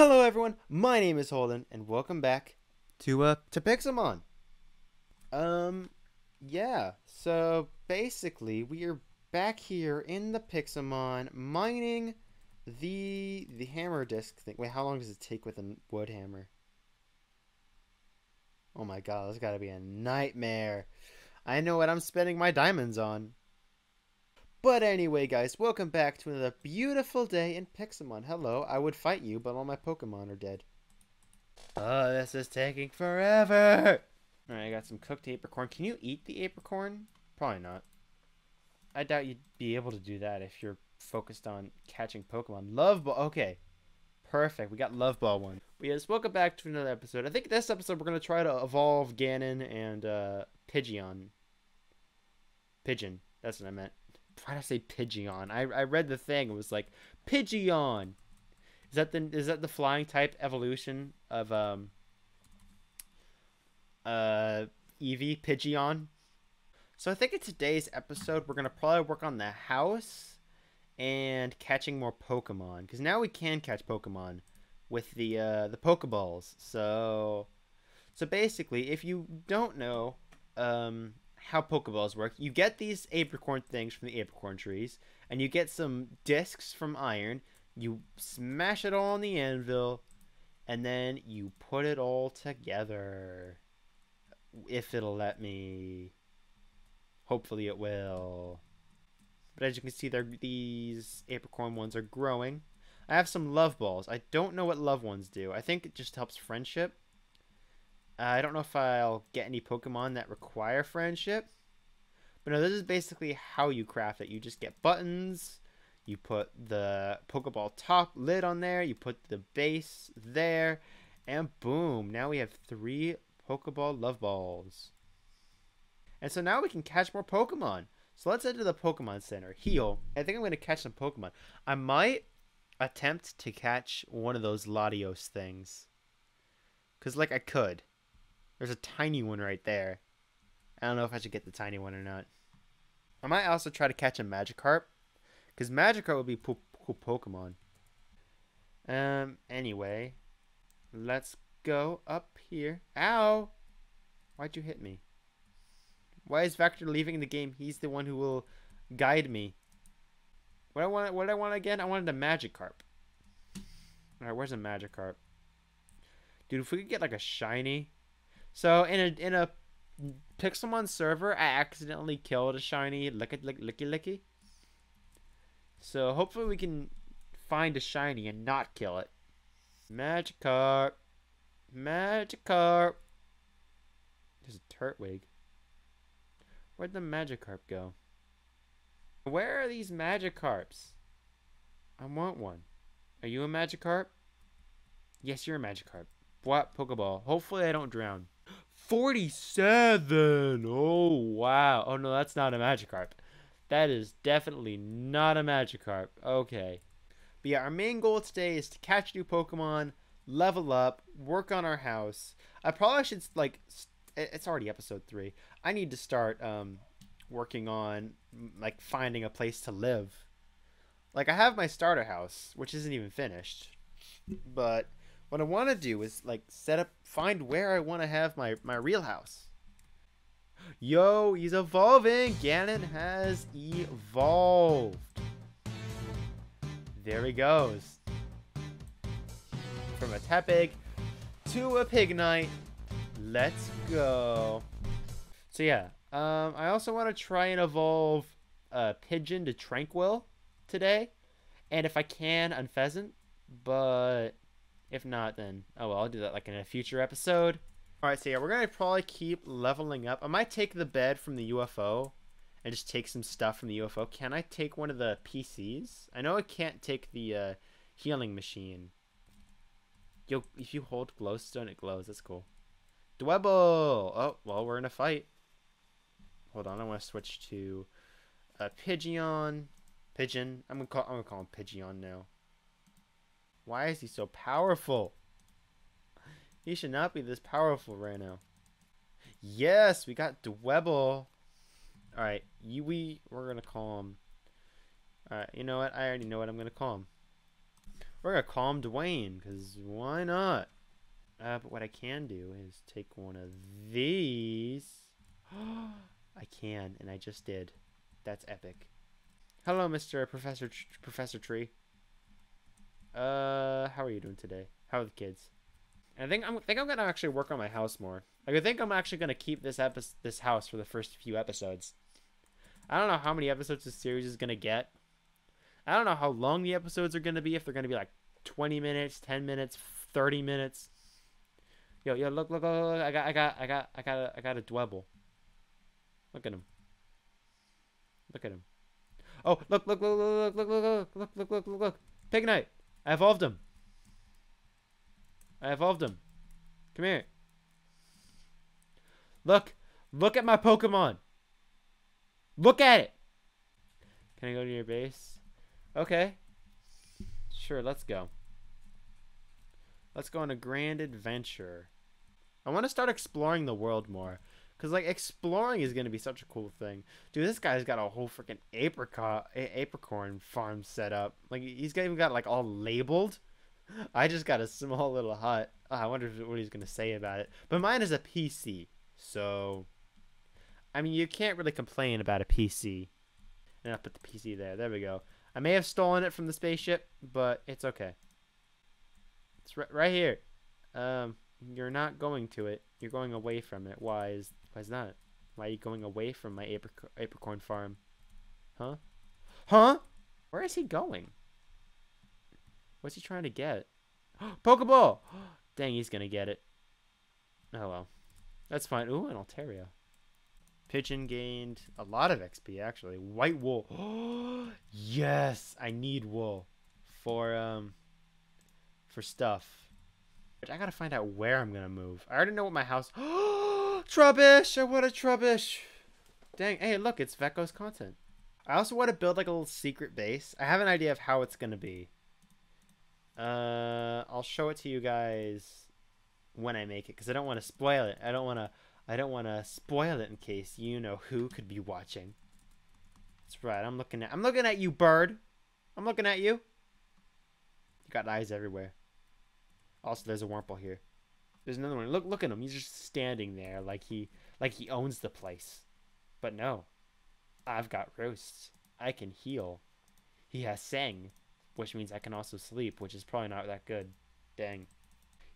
Hello everyone, my name is Holden, and welcome back to uh to Pixelmon. Um yeah, so basically we are back here in the Pixelmon mining the the hammer disc thing. Wait, how long does it take with a wood hammer? Oh my god, this gotta be a nightmare. I know what I'm spending my diamonds on. But anyway, guys, welcome back to another beautiful day in Pixelmon. Hello, I would fight you, but all my Pokemon are dead. Oh, this is taking forever! Alright, I got some cooked apricorn. Can you eat the apricorn? Probably not. I doubt you'd be able to do that if you're focused on catching Pokemon. Love Ball. Okay. Perfect. We got Love Ball one. But yes, welcome back to another episode. I think this episode we're going to try to evolve Ganon and uh, Pidgeon. Pigeon. That's what I meant why did I say Pidgeon? I, I read the thing. It was like Pidgeon. Is that the is that the flying type evolution of um uh Eevee Pidgeon? So I think in today's episode we're gonna probably work on the house and catching more Pokemon because now we can catch Pokemon with the uh, the Pokeballs. So so basically, if you don't know, um, how Pokeballs work. You get these apricorn things from the apricorn trees, and you get some discs from iron. You smash it all on the anvil, and then you put it all together. If it'll let me. Hopefully it will. But as you can see, there these apricorn ones are growing. I have some love balls. I don't know what love ones do. I think it just helps friendship. Uh, I don't know if I'll get any Pokemon that require friendship. But no, this is basically how you craft it. You just get buttons. You put the Pokeball top lid on there. You put the base there. And boom. Now we have three Pokeball Love Balls. And so now we can catch more Pokemon. So let's head to the Pokemon Center. Heal. I think I'm going to catch some Pokemon. I might attempt to catch one of those Latios things. Because, like, I could. There's a tiny one right there. I don't know if I should get the tiny one or not. I might also try to catch a Magikarp. Because Magikarp would be cool, Pokemon. Um, anyway. Let's go up here. Ow! Why'd you hit me? Why is Vector leaving the game? He's the one who will guide me. What I want? What I want again? I wanted a Magikarp. All right, where's a Magikarp? Dude, if we could get like a shiny, so in a in a Pixelmon server, I accidentally killed a shiny licky licky licky licky. So hopefully we can find a shiny and not kill it. Magikarp. Magikarp. There's a Turtwig. Where'd the Magikarp go? Where are these Magikarps? I want one. Are you a Magikarp? Yes, you're a Magikarp. What Pokeball? Hopefully I don't drown. 47. Oh, wow. Oh, no, that's not a Magikarp. That is definitely not a Magikarp. Okay. But yeah, our main goal today is to catch new Pokemon, level up, work on our house. I probably should, like, it's already episode 3. I need to start um, working on, like, finding a place to live. Like, I have my starter house, which isn't even finished. But what I want to do is like set up, find where I want to have my my real house. Yo, he's evolving. Ganon has evolved. There he goes. From a Tepig to a Pignite. Let's go. So yeah, um, I also want to try and evolve a Pigeon to Tranquill today. And if I can, Unfezant. But if not, then oh well, I'll do that like in a future episode. All right, so yeah, we're gonna probably keep leveling up. I might take the bed from the UFO and just take some stuff from the UFO. Can I take one of the PCs? I know I can't take the uh, healing machine. Yo, if you hold glowstone, it glows. That's cool. Dwebble! Oh, well, we're in a fight. Hold on, I want to switch to uh, Pigeon. Pigeon. I'm gonna call. I'm gonna call him Pigeon now. Why is he so powerful? He should not be this powerful right now. Yes, we got Dwebble. Alright, we we're gonna call him. Alright, you know what? I already know what I'm gonna call him. We're gonna call him Dwayne, because why not? Uh, but what I can do is take one of these. I can, and I just did. That's epic. Hello, Mr. Professor Tr Professor Tree. Uh, how are you doing today? How are the kids? And I think I'm think I'm gonna actually work on my house more. Like I think I'm actually gonna keep this episode this house for the first few episodes. I don't know how many episodes this series is gonna get. I don't know how long the episodes are gonna be. If they're gonna be like 20 minutes, 10 minutes, 30 minutes. Yo, yo, look, look, look, look. I got, I got, I got, I got, a, I got a dwebble. Look at him. Look at him. Oh, look, look, look, look, look, look, look, look, look, look, look, look. Pignite. I evolved him. I evolved him. Come here. Look. Look at my Pokemon. Look at it. Can I go to your base? Okay. Sure, let's go. Let's go on a grand adventure. I want to start exploring the world more. Because, like, exploring is going to be such a cool thing. Dude, this guy's got a whole freaking apricot, a- apricorn farm set up. Like, he's got, even got, like, all labeled. I just got a small little hut. Oh, I wonder what he's going to say about it. But mine is a PC. So, I mean, you can't really complain about a PC. And I'll put the PC there. There we go. I may have stolen it from the spaceship, but it's okay. It's right, right here. Um, you're not going to it. You're going away from it. Why is why is that? Why are you going away from my apric apricorn farm? Huh? Huh? Where is he going? What's he trying to get? Pokeball! Dang, he's gonna get it. Oh well. That's fine. Ooh, an Altaria. Pigeon gained a lot of XP actually. White wool. yes, I need wool for um for stuff. I gotta find out where I'm gonna move. I already know what my house. Trubbish! I want a Trubbish. Dang! Hey, look, it's Vecho's content. I also want to build like a little secret base. I have an idea of how it's gonna be. Uh, I'll show it to you guys when I make it because I don't want to spoil it. I don't want to I don't want to spoil it in case you know who could be watching. That's right. I'm looking at I'm looking at you, bird. I'm looking at you. You got eyes everywhere. Also, there's a Wurmple here. There's another one. Look, look at him. He's just standing there like he like he owns the place. But no, I've got roasts. I can heal. He has sang, which means I can also sleep, which is probably not that good. Dang.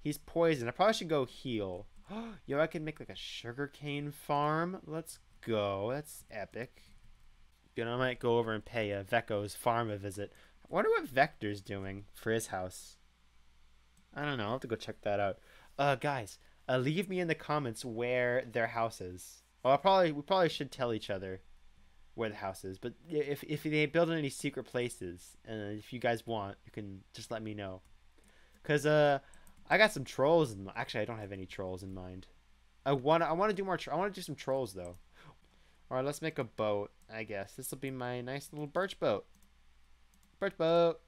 He's poisoned. I probably should go heal. Yo, I can make like a sugarcane farm. Let's go. That's epic. You know, I might go over and pay a Vecho's farm a visit. I wonder what Vector's doing for his house. I don't know. I'll have to go check that out. Uh, guys, uh, leave me in the comments where their house is. Well, I probably we probably should tell each other where the house is. But if if they build any secret places, and if you guys want, you can just let me know. Cause uh, I got some trolls. In, actually, I don't have any trolls in mind. I want I want to do more. I want to do some trolls though. All right, let's make a boat. I guess this will be my nice little birch boat. Birch boat.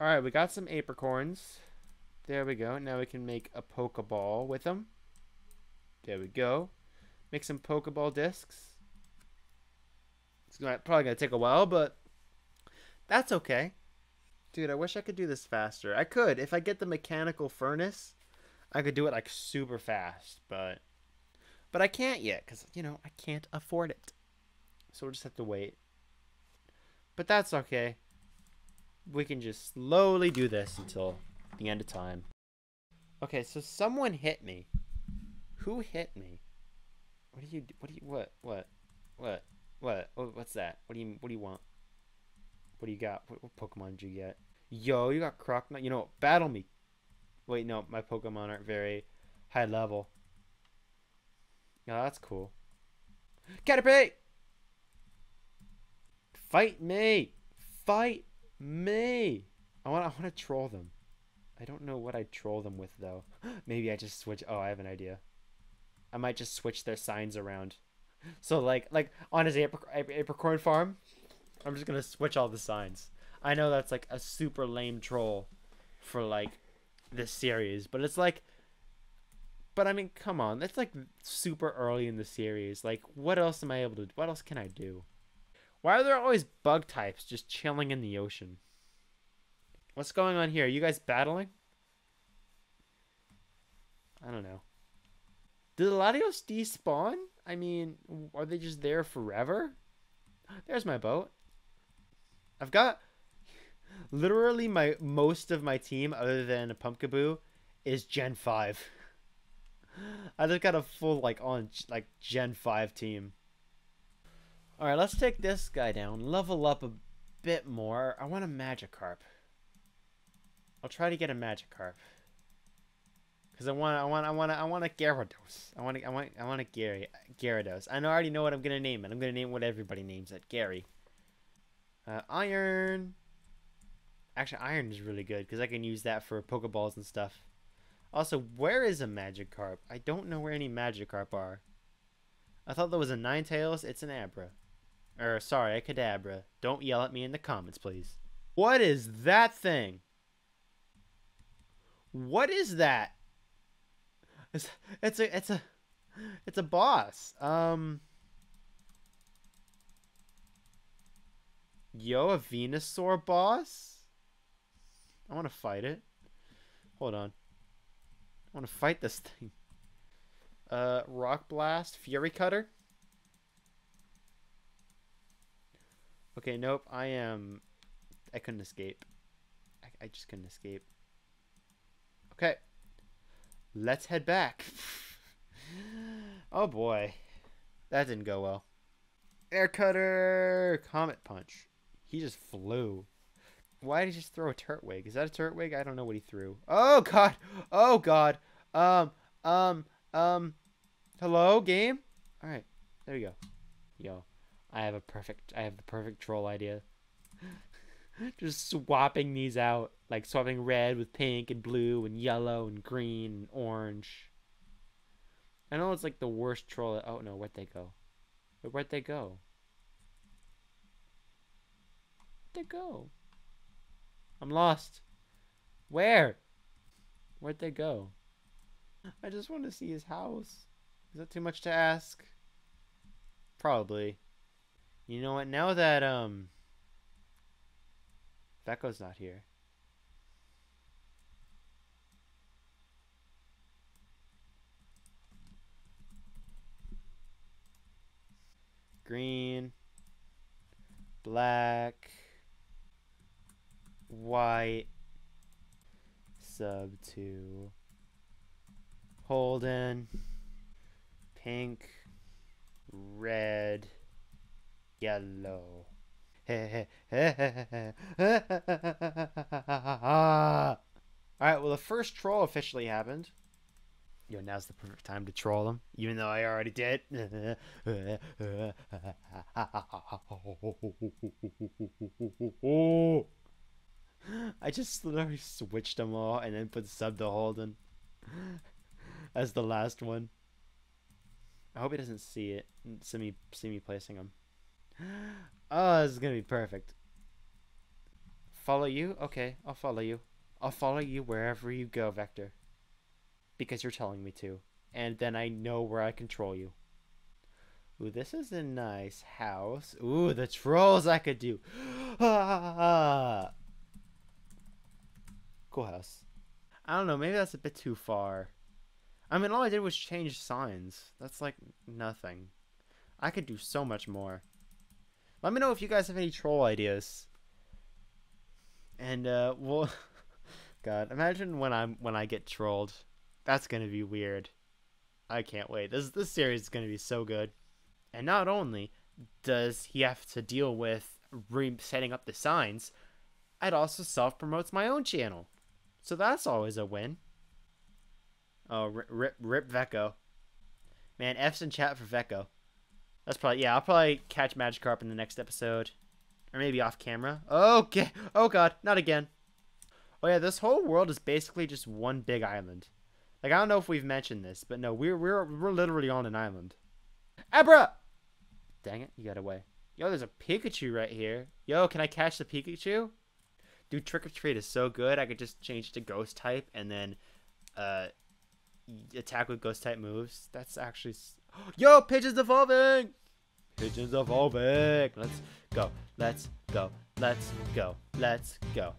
All right, we got some apricorns. There we go. Now we can make a Pokeball with them. There we go. Make some Pokeball discs. It's gonna, probably going to take a while, but that's okay. Dude, I wish I could do this faster. I could. If I get the mechanical furnace, I could do it like super fast, but but I can't yet cuz you know, I can't afford it. So we'll just have to wait. But that's okay. We can just slowly do this until the end of time. Okay, so someone hit me. Who hit me? What do you what do you what what what what oh, what's that? What do you what do you want? What do you got? What, what Pokemon did you get? Yo, you got Croc. You know, battle me. Wait, no, my Pokemon aren't very high level. Yeah, that's cool. Caterpie! Fight me! Fight me! I want. I want to troll them. I don't know what I'd troll them with though. Maybe I just switch. Oh, I have an idea. I might just switch their signs around. So like like on his apricorn farm, I'm just gonna switch all the signs. I know that's like a super lame troll for like this series, but it's like but I mean, come on. That's like super early in the series. Like what else am I able to what else can I do? Why are there always bug types just chilling in the ocean? What's going on here? Are you guys battling? I don't know. Did the Latios despawn? I mean, are they just there forever? There's my boat. I've got literally my most of my team other than a Pumpkaboo is Gen 5. I just got a full like on like Gen 5 team. Alright, let's take this guy down. Level up a bit more. I want a Magikarp. I'll try to get a Magikarp. Cause I want, I want, I want, I want a Gyarados. I want, I want, I want a Gary Gyarados. I already know what I'm gonna name it. I'm gonna name what everybody names it, Gary. Uh, iron. Actually, iron is really good because I can use that for Pokeballs and stuff. Also, where is a Magikarp? I don't know where any Magikarp are. I thought there was a Ninetales. It's an Abra. Or, sorry, a Kadabra. Don't yell at me in the comments, please. What is that thing? What is that? It's, it's a, it's a, it's a boss. Um... Yo, a Venusaur boss? I want to fight it. Hold on. I want to fight this thing. Uh, Rock Blast, Fury Cutter. Okay, nope. I am. I couldn't escape. I, I just couldn't escape. Okay. Let's head back. oh boy. That didn't go well. Air Cutter! Comet Punch. He just flew. Why did he just throw a Turtwig? Is that a Turtwig? I don't know what he threw. Oh god. Oh god. Um um um hello game? All right. There you go. Yo. I have a perfect I have the perfect troll idea. Just swapping these out, like swapping red with pink and blue and yellow and green and orange. I know it's like the worst troll. Oh no, where'd they go? Where'd they go? Where'd they go? I'm lost. Where? Where'd they go? I just want to see his house. Is that too much to ask? Probably. You know what? Now that um Vecho's not here. Green, black, white, sub two, Holden, pink, red, yellow. Alright, well, the first troll officially happened. Yo, now's the perfect time to troll him, even though I already did. I just literally switched them all and then put sub to Holden as the last one. I hope he doesn't see it. See me, see me placing him. Oh, this is gonna be perfect. Follow you? Okay, I'll follow you. I'll follow you wherever you go, Vector. Because you're telling me to. And then I know where I control you. Ooh, this is a nice house. Ooh, the trolls I could do. cool house. I don't know, maybe that's a bit too far. I mean, all I did was change signs. That's like nothing. I could do so much more. Let me know if you guys have any troll ideas. And uh well God, imagine when I'm when I get trolled. That's gonna be weird. I can't wait. This this series is gonna be so good. And not only does he have to deal with re- setting up the signs, it also self promotes my own channel. So that's always a win. Oh, rip, rip, rip Vecho. Man, F's in chat for Vecho. That's probably yeah. I'll probably catch Magikarp in the next episode, or maybe off camera. Okay. Oh god, not again. Oh yeah, this whole world is basically just one big island. Like I don't know if we've mentioned this, but no, we're we're we're literally on an island. Abra! Dang it, you got away. Yo, there's a Pikachu right here. Yo, can I catch the Pikachu? Dude, Trick or Treat is so good. I could just change to Ghost type and then uh, attack with Ghost type moves. That's actually Yo, pigeons evolving! Pigeons evolving! Let's go. Let's go. Let's go. Let's go.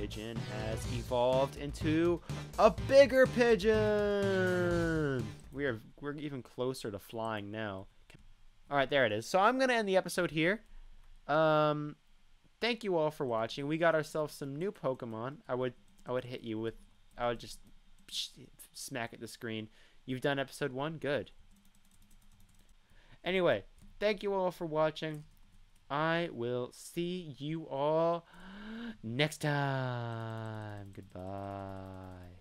Pigeon has evolved into a bigger pigeon. We are we're even closer to flying now. All right, there it is. So I'm gonna end the episode here. Um, thank you all for watching. We got ourselves some new Pokemon. I would I would hit you with I would just smack at the screen. You've done episode one. Good. Anyway, thank you all for watching. I will see you all next time. Goodbye.